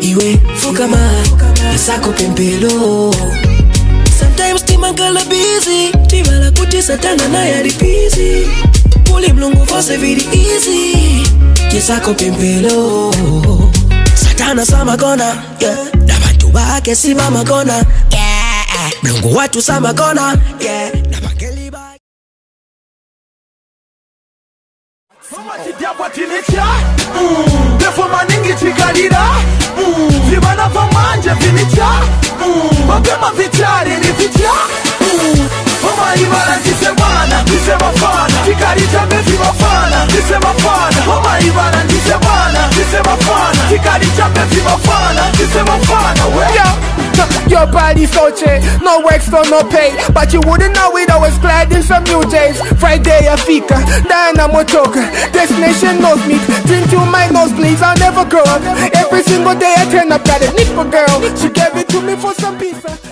Iwe fukama asako pembelo sometimes timangala bizi tivala kuti satana naye ali bizi kuli mlungu vose vili izi cisako pembelo satana samakona yeah. na bantu bake sibamakona yeah. mlungu watu samakona yeah. Your body so cheap, no extra, no pay. But you wouldn't know it, Glad in some new days. Friday, a fika, Diana Motoka. Destination knows me, drink to my nose, please, I'll never grow up. Every single day I turn up, got a nipple girl. She gave it to me for some pizza.